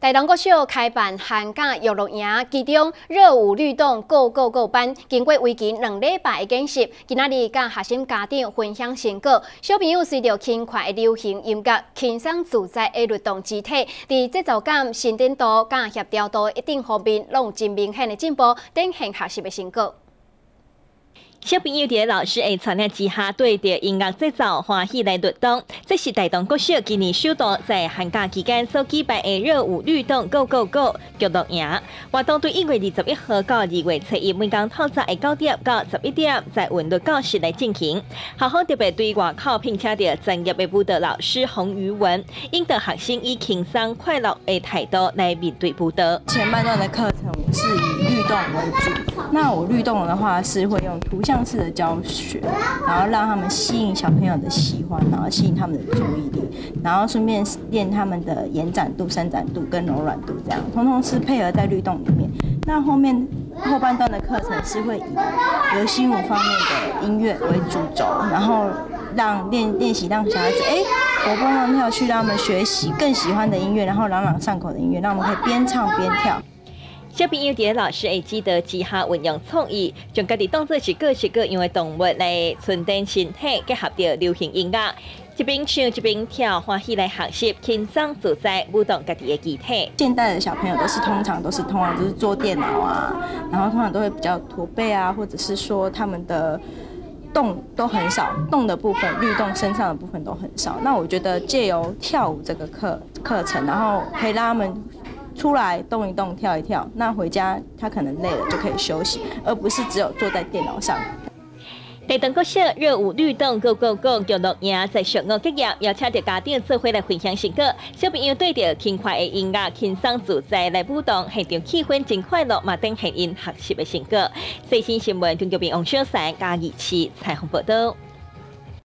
台东国小开办寒假游乐营，其中热舞律动 Go Go Go 班，经过为期两礼拜的建设，今仔日甲学生家长分享成果。小朋友随着轻快的流行音乐，轻松自在的律动肢体，伫节奏感、心电度、甲协调度一定方面，拢有真明显的进步，展现学习的成果。小朋友伫老师诶操练之下，对着音乐节奏欢喜来律动。这是大东国小今年首度在寒假期间所举办的热舞律动 Go Go Go 剧乐营。活动对一月二十一号到二月初一每天透早的九点到十一点，在文律教室来进行。校方特别对外靠聘请的专业的舞蹈老师洪宇文，引导学生以轻松快乐的态度来面对舞蹈。前半段的课程是以律动为主，那我律动的话是会用图像。式的教学，然后让他们吸引小朋友的喜欢，然后吸引他们的注意力，然后顺便练他们的延展度、伸展度跟柔软度，这样通通是配合在律动里面。那后面后半段的课程是会以流行舞方面的音乐为主轴，然后让练练习让小孩子哎活蹦乱跳，去让他们学习更喜欢的音乐，然后朗朗上口的音乐，让我们可以边唱边跳。小朋友伫老师会记得之下运用创意，将家己当作是各式各样的动物来纯电身体，结合着流行音乐，一边唱一边跳，欢喜来学习，轻松自在舞动家己的肢体。现代的小朋友都是通常都是通常都是坐电脑啊，然后通常都会比较驼背啊，或者是说他们的动都很少，动的部分、律动身上的部分都很少。那我觉得借由跳舞这个课课程，然后可以让他们。出来动一动，跳一跳，那回家他可能累了就可以休息，而不是只有坐在电脑上。台东国小热舞律动 Go Go Go 叫乐营在上午结业，邀请着家长做伙来分享成果。小朋友对着轻快的音乐，轻松自在来舞动，现场气氛真快乐，嘛等现因学习的成果。最新新闻，中国边王小三加二期彩虹报道。